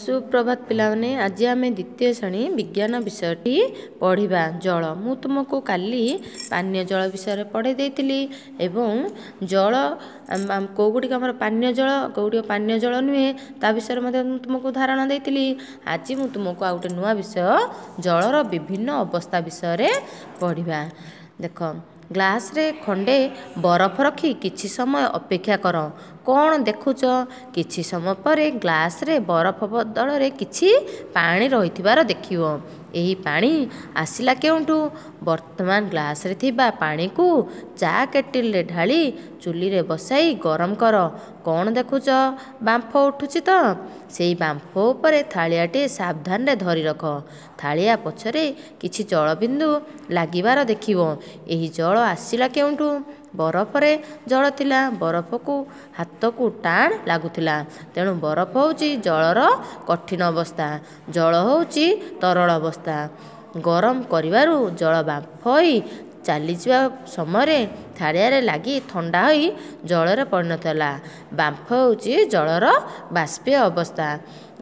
ସୁପ୍ରଭାତ ପିଲାମାନେ ଆଜି ଆମେ ଦ୍ୱିତୀୟ ଶ୍ରେଣୀ ବିଜ୍ଞାନ ବିଷୟଟି ପଢ଼ିବା ଜଳ। ମୁଁ ତୁମକୁ କାଲି ପାନୀୟ ଜଳ ବିଷୟରେ ପଢ଼ାଇ ଦେଇଥିଲି ଏବଂ ଜଳ କେଉଁ ଗୁଡ଼ିକ ଆମର ପାନୀୟ ଜଳ କେଉଁ ଗୁଡ଼ିକ ପାନୀୟ ଜଳ ନୁହେଁ ତା ବିଷୟରେ ମଧ୍ୟ ମୁଁ ତୁମକୁ ଧାରଣା ଦେଇଥିଲି। ଆଜି ମୁଁ ତୁମକୁ ଆଉ ଗୋଟେ ନୂଆ ବିଷୟ ଜଳର ବିଭିନ୍ନ ଅବସ୍ଥା ବିଷୟରେ ପଢ଼ିବା। ଦେଖ ଗ୍ଲାସରେ ଖଣ୍ଡେ ବରଫ ରଖି କିଛି ସମୟ ଅପେକ୍ଷା କର। କ'ଣ ଦେଖୁଛ? କିଛି ସମୟ ପରେ ଗ୍ଲାସରେ ବରଫ ବଦଳରେ କିଛି ପାଣି ରହିଥିବାର ଦେଖିବ। ଏହି ପାଣି ଆସିଲା କେଉଁଠୁ? ବର୍ତ୍ତମାନ ଗ୍ଲାସରେ ଥିବା ପାଣିକୁ ଚା କେଟିଲରେ ଢାଳି ଚୁଲିରେ ବସାଇ ଗରମ କର। କ'ଣ ଦେଖୁଛ? ବାମ୍ଫ ଉଠୁଛି ତ? ସେଇ ବାମ୍ଫ ଉପରେ ଥାଳିଆଟିଏ ସାବଧାନରେ ଧରି ରଖ। ଥାଳିଆ ପଛରେ କିଛି ଜଳବିନ୍ଦୁ ଲାଗିବାର ଦେଖିବ। ଏହି ଜଳ ଆସିଲା କେଉଁଠୁ? ବରଫରେ ଜଳ ଥିଲା ବରଫକୁ ହାତକୁ ଟାଣ ଲାଗୁଥିଲା। ତେଣୁ ବରଫ ହେଉଛି ଜଳର କଠିନ ଅବସ୍ଥା। ଜଳ ହେଉଛି ତରଳ ଅବସ୍ଥା। ଗରମ କରିବାରୁ ଜଳ ବାମ୍ଫ ହୋଇ ଚାଲିଯିବା ସମୟରେ ଥାଳିଆରେ ଲାଗି ଥଣ୍ଡା ହୋଇ ଜଳରେ ପରିଣତ ହେଲା। ବାମ୍ଫ ହେଉଛି ଜଳର ବାଷ୍ପୀୟ ଅବସ୍ଥା।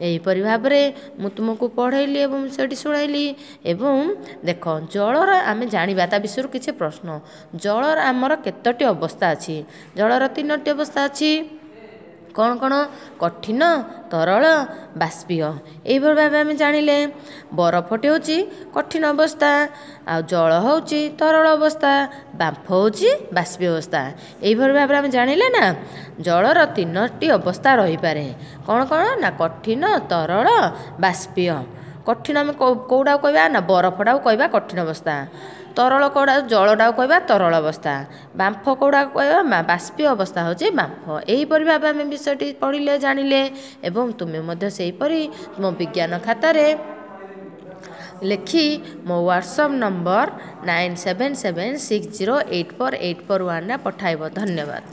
ଏହିପରି ଭାବରେ ମୁଁ ତୁମକୁ ପଢ଼େଇଲି ଏବଂ ସେଇଠି ଶୁଣାଇଲି ଏବଂ ଦେଖ ଜଳର ଆମେ ଜାଣିବା ତା ବିଷୟରୁ କିଛି ପ୍ରଶ୍ନ। ଜଳର ଆମର କେତୋଟି ଅବସ୍ଥା ଅଛି? ଜଳର ତିନୋଟି ଅବସ୍ଥା ଅଛି। କ'ଣ କ'ଣ? କଠିନ ତରଳ ବାଷ୍ପୀୟ। ଏହିଭଳି ଭାବେ ଆମେ ଜାଣିଲେ ବରଫଟି ହେଉଛି କଠିନ ଅବସ୍ଥା ଆଉ ଜଳ ହେଉଛି ତରଳ ଅବସ୍ଥା ବାମ୍ଫ ହେଉଛି ବାଷ୍ପୀୟ ଅବସ୍ଥା। ଏହିଭଳି ଭାବରେ ଆମେ ଜାଣିଲେ ନା ଜଳର ତିନୋଟି ଅବସ୍ଥା ରହିପାରେ। କ'ଣ କ'ଣ? ନା କଠିନ ତରଳ ବାଷ୍ପୀୟ। କଠିନ ଆମେ କେଉଁଟାକୁ କହିବା? ନା ବରଫଟାକୁ କହିବା କଠିନ ଅବସ୍ଥା। ତରଳ କେଉଁଟା? ଜଳଟାକୁ କହିବା ତରଳ ଅବସ୍ଥା। ବାମ୍ଫ କେଉଁଟାକୁ କହିବା? ବାଷ୍ପୀୟ ଅବସ୍ଥା ହେଉଛି ବାମ୍ଫ। ଏହିପରି ଭାବେ ଆମେ ବିଷୟଟି ପଢ଼ିଲେ ଜାଣିଲେ ଏବଂ ତୁମେ ମଧ୍ୟ ସେହିପରି ମୋ ବିଜ୍ଞାନ ଖାତାରେ ଲେଖି ମୋ WhatsApp number nine seven seven six zero eight four eight four ୱାନ୍ରେ ପଠାଇବ। ଧନ୍ୟବାଦ।